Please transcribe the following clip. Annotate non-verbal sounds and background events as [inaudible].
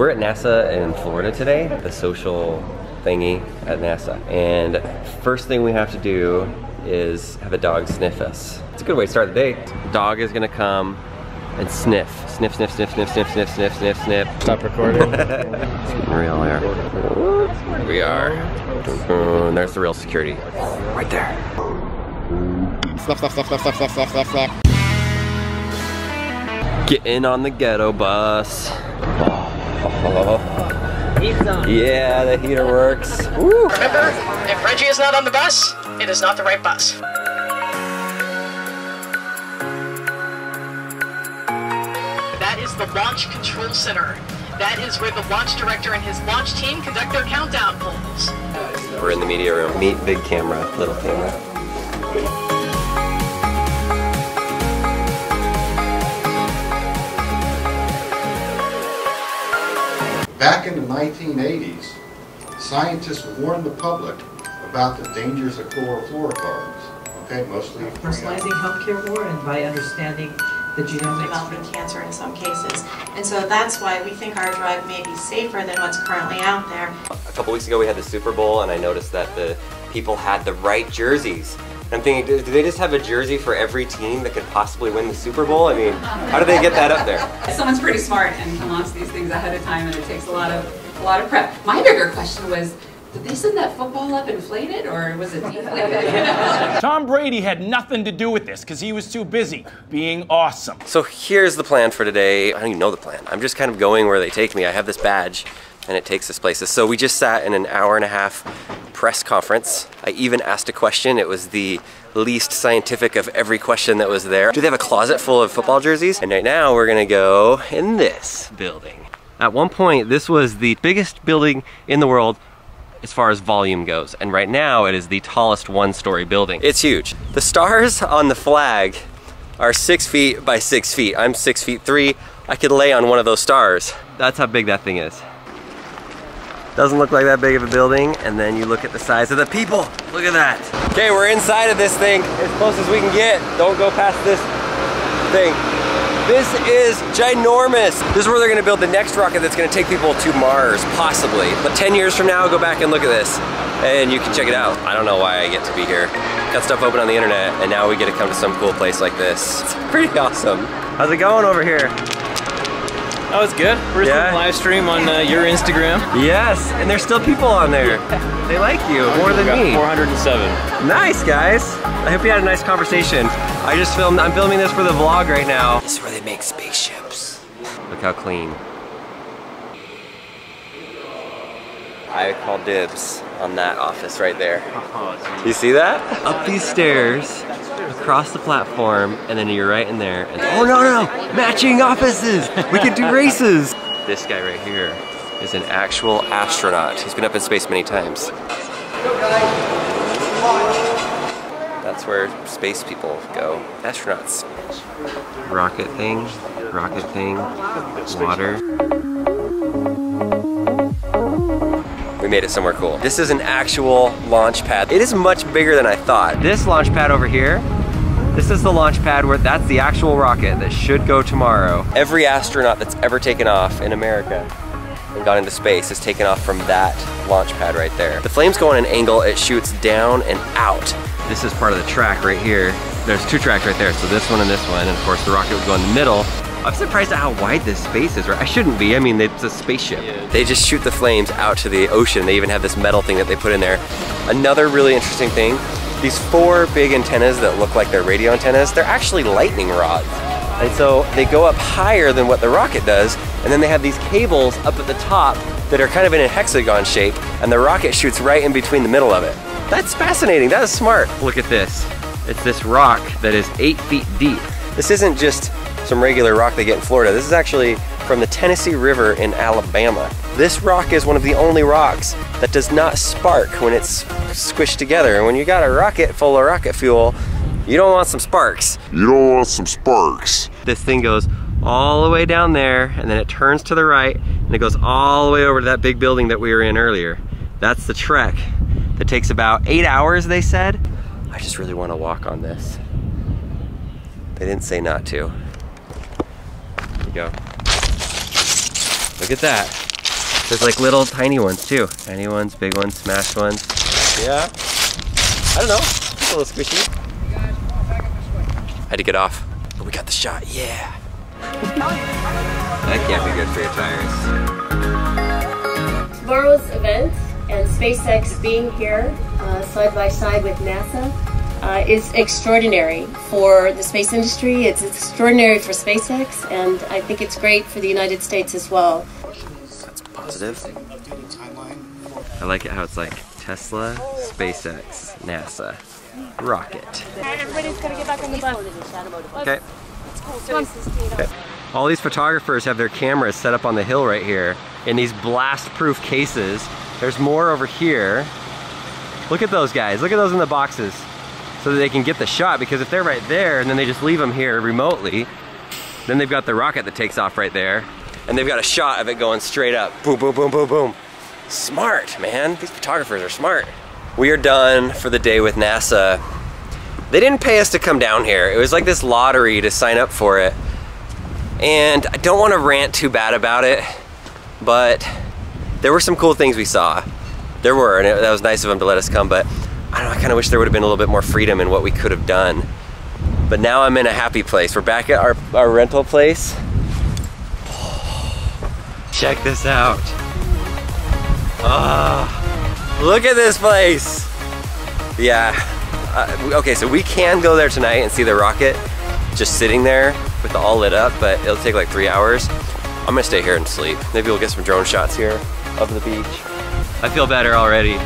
We're at NASA in Florida today, the social thingy at NASA. And first thing we have to do is have a dog sniff us. It's a good way to start the day. Dog is gonna come and sniff. Sniff, sniff, sniff, sniff, sniff, sniff, sniff, sniff, sniff. Stop recording. [laughs] real here. Here we are. And there's the real security. Right there. Sniff, sniff, sniff, sniff, sniff, sniff, sniff, sniff. Get in on the ghetto bus. Oh. Yeah, the heater works. Woo. Remember, if Reggie is not on the bus, it is not the right bus. That is the Launch Control Center. That is where the launch director and his launch team conduct their countdown polls. We're in the media room. Meet big camera, little camera. Back in the 1980s, scientists warned the public about the dangers of chlorofluorocarbons. Okay, mostly. personalizing healthcare more and by understanding the genomics. developing cancer in some cases. And so that's why we think our drug may be safer than what's currently out there. A couple weeks ago we had the Super Bowl and I noticed that the people had the right jerseys. I'm thinking, do do they just have a jersey for every team that could possibly win the Super Bowl? I mean, how do they get that up there? Someone's pretty smart and can launch these things ahead of time, and it takes a lot of a lot of prep. My bigger question was, did they send that football up inflated, or was it deflated? [laughs] Tom Brady had nothing to do with this because he was too busy being awesome. So here's the plan for today. I don't even know the plan. I'm just kind of going where they take me. I have this badge and it takes us places. So we just sat in an hour and a half press conference. I even asked a question. It was the least scientific of every question that was there. Do they have a closet full of football jerseys? And right now we're gonna go in this building. At one point, this was the biggest building in the world as far as volume goes. And right now it is the tallest one-story building. It's huge. The stars on the flag are six feet by six feet. I'm six feet three. I could lay on one of those stars. That's how big that thing is. Doesn't look like that big of a building, and then you look at the size of the people. Look at that. Okay, we're inside of this thing as close as we can get. Don't go past this thing. This is ginormous. This is where they're gonna build the next rocket that's gonna take people to Mars, possibly. But 10 years from now, go back and look at this, and you can check it out. I don't know why I get to be here. Got stuff open on the internet, and now we get to come to some cool place like this. [laughs] It's pretty awesome. How's it going over here? That was good. We're Yeah. doing live stream on uh, your Instagram. Yes, and there's still people on there. They like you more than got me. 407. Nice, guys. I hope you had a nice conversation. I just filmed, I'm filming this for the vlog right now. This is where they make spaceships. Look how clean. I call dibs on that office right there. Oh, you see that? Up these stairs, across the platform, and then you're right in there. And, oh no, no, no, matching offices. We could do races. [laughs] This guy right here is an actual astronaut. He's been up in space many times. That's where space people go. Astronauts. Rocket thing, rocket thing, water. Made it somewhere cool. This is an actual launch pad. It is much bigger than I thought. This launch pad over here, this is the launch pad where that's the actual rocket that should go tomorrow. Every astronaut that's ever taken off in America and gone into space is taken off from that launch pad right there. The flames go on an angle, it shoots down and out. This is part of the track right here. There's two tracks right there, so this one and this one, and of course the rocket would go in the middle. I'm surprised at how wide this space is, right? I shouldn't be, I mean, it's a spaceship. They just shoot the flames out to the ocean. They even have this metal thing that they put in there. Another really interesting thing, these four big antennas that look like they're radio antennas, they're actually lightning rods. And so they go up higher than what the rocket does, and then they have these cables up at the top that are kind of in a hexagon shape, and the rocket shoots right in between the middle of it. That's fascinating, that is smart. Look at this. It's this rock that is eight feet deep. This isn't just some regular rock they get in Florida. This is actually from the Tennessee River in Alabama. This rock is one of the only rocks that does not spark when it's squished together. And when you got a rocket full of rocket fuel, you don't want some sparks. You don't want some sparks. This thing goes all the way down there and then it turns to the right and it goes all the way over to that big building that we were in earlier. That's the trek that takes about eight hours, they said. I just really want to walk on this. They didn't say not to. Here go. Look at that. There's like little tiny ones too. Tiny ones, big ones, smashed ones. Yeah. I don't know. It's a little squishy. i Had to get off, but we got the shot. Yeah. that can't be good for your tires. Tomorrow's event and SpaceX being here uh, side by side with NASA uh, is extraordinary for the space industry. It's extraordinary for SpaceX, and I think it's great for the United States as well. That's positive. I like it how it's like Tesla, SpaceX, NASA, rocket. Everybody's gonna get back on the bus. Okay. Okay. All these photographers have their cameras set up on the hill right here in these blast-proof cases. There's more over here. Look at those guys. Look at those in the boxes so that they can get the shot because if they're right there and then they just leave them here remotely, then they've got the rocket that takes off right there and they've got a shot of it going straight up. Boom, boom, boom, boom, boom. Smart, man. These photographers are smart. We are done for the day with NASA. They didn't pay us to come down here. It was like this lottery to sign up for it. And I don't want to rant too bad about it, but there were some cool things we saw. There were, and it, that was nice of them to let us come, but I don't know, I kind of wish there would have been a little bit more freedom in what we could have done. But now I'm in a happy place. We're back at our, our rental place. [sighs] Check this out. Ah, look at this place. Yeah. Uh, okay, so we can go there tonight and see the rocket just sitting there with it all lit up, but it'll take like three hours. I'm gonna stay here and sleep. Maybe we'll get some drone shots here of the beach. I feel better already.